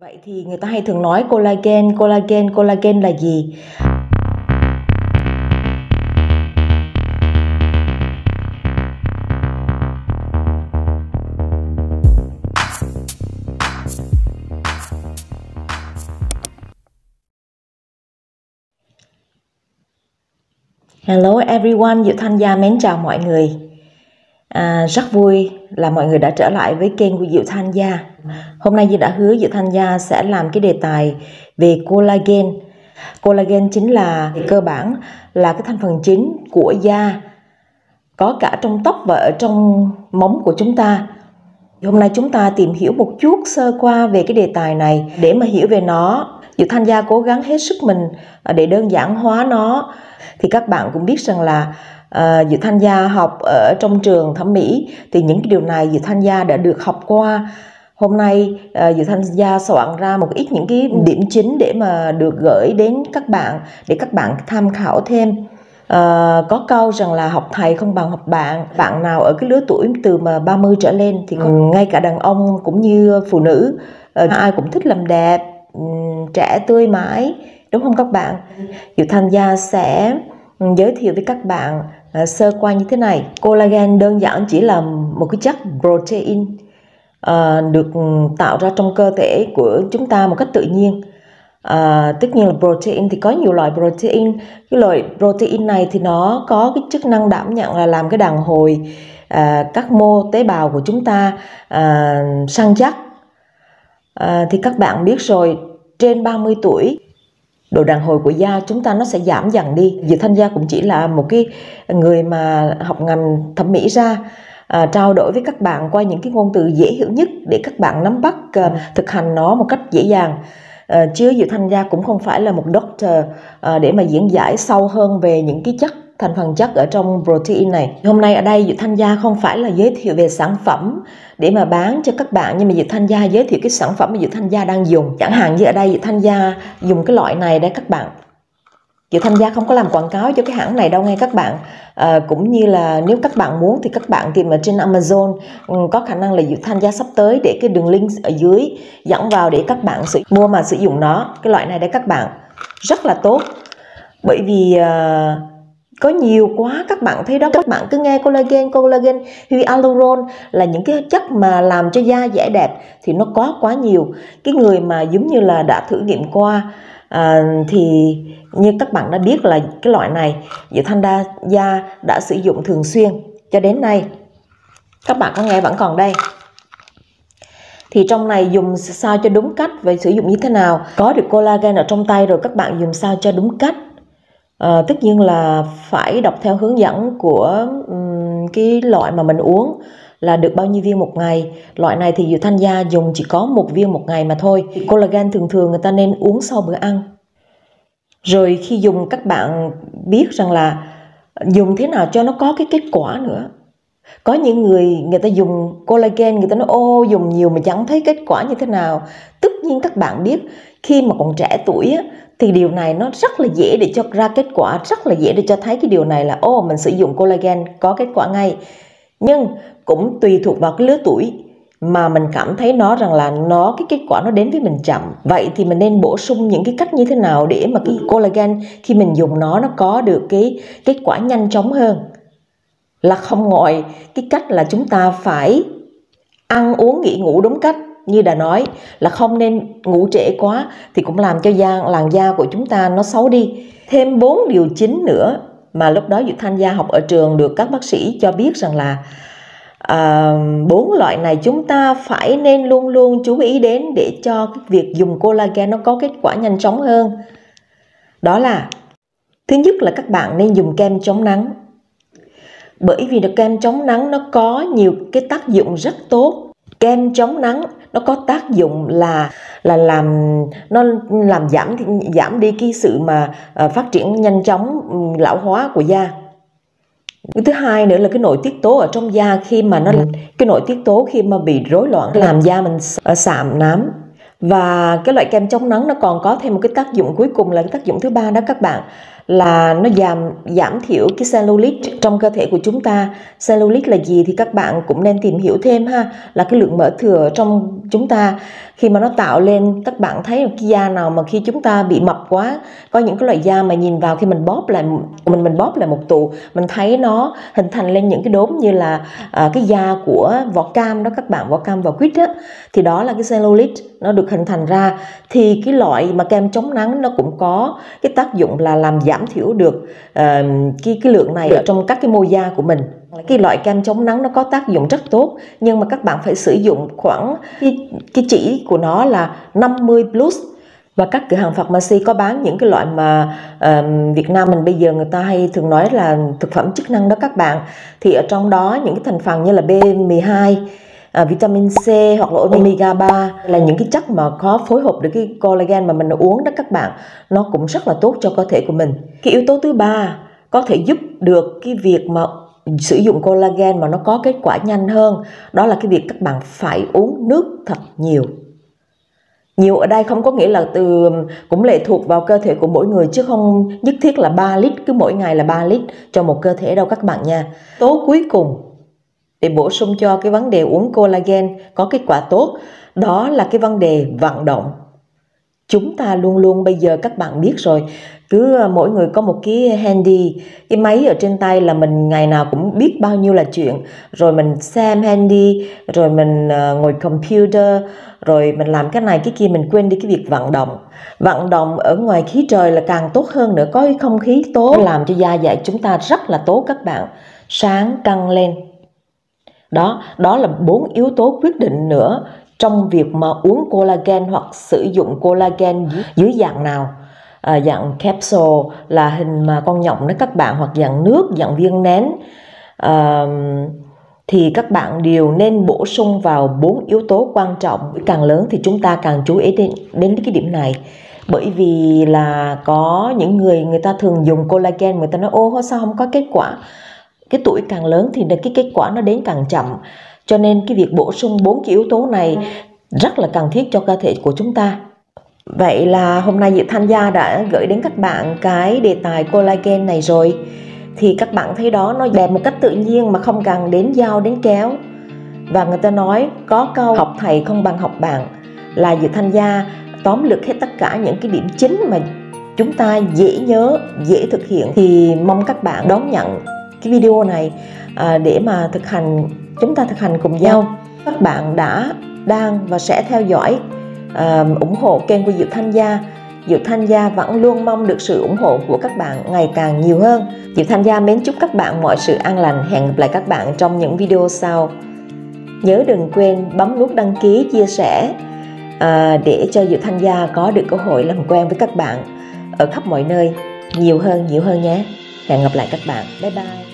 Vậy thì người ta hay thường nói collagen, collagen, collagen là gì? Hello everyone, Diệu Thanh Gia mến chào mọi người. À, rất vui là mọi người đã trở lại với kênh của Diệu Thanh Gia. Hôm nay Diệu đã hứa Diệu Thanh Gia sẽ làm cái đề tài về collagen. Collagen chính là cơ bản là cái thành phần chính của da có cả trong tóc và ở trong móng của chúng ta. Hôm nay chúng ta tìm hiểu một chút sơ qua về cái đề tài này để mà hiểu về nó. Diệu Thanh Gia cố gắng hết sức mình à, để đơn giản hóa nó thì các bạn cũng biết rằng là à, Diệu Thanh Gia học ở trong trường thẩm mỹ thì những cái điều này Diệu Thanh Gia đã được học qua. Hôm nay uh, Diệu Thanh Gia soạn ra một ít những cái điểm chính để mà được gửi đến các bạn để các bạn tham khảo thêm. Uh, có câu rằng là học thầy không bằng học bạn. Bạn nào ở cái lứa tuổi từ mà 30 trở lên thì còn ngay cả đàn ông cũng như phụ nữ. Uh, ai cũng thích làm đẹp um, trẻ tươi mãi. Đúng không các bạn? Diệu Thanh Gia sẽ giới thiệu với các bạn à, sơ qua như thế này collagen đơn giản chỉ là một cái chất protein à, được tạo ra trong cơ thể của chúng ta một cách tự nhiên. À, tất nhiên là protein thì có nhiều loại protein. Cái loại protein này thì nó có cái chức năng đảm nhận là làm cái đàn hồi à, các mô tế bào của chúng ta à, săn chắc. À, thì các bạn biết rồi trên 30 tuổi độ đàn hồi của da chúng ta nó sẽ giảm dần đi. Diệu Thanh Gia cũng chỉ là một cái người mà học ngành thẩm mỹ ra à, trao đổi với các bạn qua những cái ngôn từ dễ hiểu nhất để các bạn nắm bắt uh, thực hành nó một cách dễ dàng. À, chứ Diệu Thanh Gia cũng không phải là một doctor à, để mà diễn giải sâu hơn về những cái chất thành phần chất ở trong protein này. Hôm nay ở đây Diệu Thanh Gia không phải là giới thiệu về sản phẩm để mà bán cho các bạn nhưng mà Diệu Thanh Gia giới thiệu cái sản phẩm mà Diệu Thanh Gia đang dùng. Chẳng hạn như ở đây Diệu Thanh Gia dùng cái loại này để các bạn. Diệu Thanh Gia không có làm quảng cáo cho cái hãng này đâu nghe các bạn à, Cũng như là nếu các bạn muốn thì các bạn tìm ở trên Amazon ừ, Có khả năng là Diệu Thanh Gia sắp tới để cái đường link ở dưới dẫn vào để các bạn sử, mua mà sử dụng nó Cái loại này để các bạn rất là tốt Bởi vì uh, có nhiều quá các bạn thấy đó các bạn cứ nghe collagen collagen hyaluron là những cái chất mà làm cho da dễ đẹp thì nó có quá nhiều. Cái người mà giống như là đã thử nghiệm qua à, thì như các bạn đã biết là cái loại này Diệu Thanh Đa da đã sử dụng thường xuyên cho đến nay. Các bạn có nghe vẫn còn đây. Thì trong này dùng sao cho đúng cách và sử dụng như thế nào? Có được collagen ở trong tay rồi các bạn dùng sao cho đúng cách? À, tất nhiên là phải đọc theo hướng dẫn của um, cái loại mà mình uống là được bao nhiêu viên một ngày. Loại này thì dự Thanh Gia dùng chỉ có một viên một ngày mà thôi. Collagen thường thường người ta nên uống sau bữa ăn. Rồi khi dùng các bạn biết rằng là dùng thế nào cho nó có cái kết quả nữa. Có những người người ta dùng collagen người ta nói ô dùng nhiều mà chẳng thấy kết quả như thế nào. Tất nhiên các bạn biết khi mà còn trẻ tuổi á, thì điều này nó rất là dễ để cho ra kết quả rất là dễ để cho thấy cái điều này là ô mình sử dụng collagen có kết quả ngay. Nhưng cũng tùy thuộc vào cái lứa tuổi mà mình cảm thấy nó rằng là nó cái kết quả nó đến với mình chậm. Vậy thì mình nên bổ sung những cái cách như thế nào để mà cái collagen khi mình dùng nó nó có được cái kết quả nhanh chóng hơn? Là không ngoài cái cách là chúng ta phải ăn uống nghỉ ngủ đúng cách như đã nói là không nên ngủ trễ quá thì cũng làm cho da làn da của chúng ta nó xấu đi. Thêm bốn điều chính nữa mà lúc đó Dược Thanh Gia học ở trường được các bác sĩ cho biết rằng là à, bốn loại này chúng ta phải nên luôn luôn chú ý đến để cho cái việc dùng collagen nó có kết quả nhanh chóng hơn. Đó là thứ nhất là các bạn nên dùng kem chống nắng. Bởi vì được kem chống nắng nó có nhiều cái tác dụng rất tốt. Kem chống nắng nó có tác dụng là là làm nó làm giảm giảm đi cái sự mà uh, phát triển nhanh chóng lão hóa của da. Cái thứ hai nữa là cái nội tiết tố ở trong da khi mà nó cái nội tiết tố khi mà bị rối loạn làm da mình sạm nám. Và cái loại kem chống nắng nó còn có thêm một cái tác dụng cuối cùng là cái tác dụng thứ ba đó các bạn là nó giảm giảm thiểu cái cellulite trong cơ thể của chúng ta. Cellulite là gì thì các bạn cũng nên tìm hiểu thêm ha là cái lượng mỡ thừa trong chúng ta. Khi mà nó tạo lên các bạn thấy cái da nào mà khi chúng ta bị mập quá có những cái loại da mà nhìn vào khi mình bóp lại mình mình bóp lại một tụ mình thấy nó hình thành lên những cái đốm như là à, cái da của vỏ cam đó các bạn vỏ cam và quýt á. Thì đó là cái cellulite nó được hình thành ra. Thì cái loại mà kem chống nắng nó cũng có cái tác dụng là làm giảm giảm thiểu được uh, cái cái lượng này ở trong các cái mô da của mình. Cái loại kem chống nắng nó có tác dụng rất tốt nhưng mà các bạn phải sử dụng khoảng cái, cái chỉ của nó là 50 plus. Và các cửa hàng pharmacy có bán những cái loại mà uh, Việt Nam mình bây giờ người ta hay thường nói là thực phẩm chức năng đó các bạn. Thì ở trong đó những cái thành phần như là B12 à, vitamin C hoặc là omega 3 là những cái chất mà có phối hợp được cái collagen mà mình uống đó các bạn. Nó cũng rất là tốt cho cơ thể của mình. Cái yếu tố thứ ba có thể giúp được cái việc mà sử dụng collagen mà nó có kết quả nhanh hơn đó là cái việc các bạn phải uống nước thật nhiều. Nhiều ở đây không có nghĩa là từ cũng lệ thuộc vào cơ thể của mỗi người chứ không nhất thiết là 3 lít cứ mỗi ngày là 3 lít cho một cơ thể đâu các bạn nha. Tố cuối cùng để bổ sung cho cái vấn đề uống collagen có kết quả tốt, đó là cái vấn đề vận động. Chúng ta luôn luôn bây giờ các bạn biết rồi, cứ ờ, mỗi người có một cái handy, cái máy ở trên tay là mình ngày nào cũng biết bao nhiêu là chuyện. Rồi mình xem handy, rồi mình ờ, ngồi computer, rồi mình làm cái này cái kia, mình quên đi cái việc vận động. Vận động ở ngoài khí trời là càng tốt hơn nữa, có cái không khí tốt, làm cho da dạy chúng ta rất là tốt các bạn. Sáng căng lên đó đó là bốn yếu tố quyết định nữa trong việc mà uống collagen hoặc sử dụng collagen dưới dạng nào. À, dạng capsule là hình mà con nhộng đó các bạn hoặc dạng nước dạng viên nén. À, thì các bạn đều nên bổ sung vào bốn yếu tố quan trọng. Càng lớn thì chúng ta càng chú ý đến đến cái điểm này. Bởi vì là có những người người ta thường dùng collagen người ta nói ô sao không có kết quả? Cái tuổi càng lớn thì cái kết quả nó đến càng chậm. Cho nên cái việc bổ sung bốn cái yếu tố này rất là cần thiết cho cơ thể của chúng ta. Vậy là hôm nay Diệp Thanh Gia đã gửi đến các bạn cái đề tài collagen này rồi. Thì các bạn thấy đó, nó đẹp một cách tự nhiên mà không cần đến dao, đến kéo. Và người ta nói, có câu, học thầy không bằng học bạn. Là Diệp Thanh Gia tóm lược hết tất cả những cái điểm chính mà chúng ta dễ nhớ, dễ thực hiện. Thì mong các bạn đón nhận cái video này à, để mà thực hành chúng ta thực hành cùng nhau. Các bạn đã đang và sẽ theo dõi à, ủng hộ kênh của Diệu Thanh Gia. Diệu Thanh Gia vẫn luôn mong được sự ủng hộ của các bạn ngày càng nhiều hơn. Diệu Thanh Gia mến chúc các bạn mọi sự an lành. Hẹn gặp lại các bạn trong những video sau. Nhớ đừng quên bấm nút đăng ký chia sẻ à, để cho Diệu Thanh Gia có được cơ hội làm quen với các bạn ở khắp mọi nơi. Nhiều hơn nhiều hơn nhé. Hẹn gặp lại các bạn. Bye bye.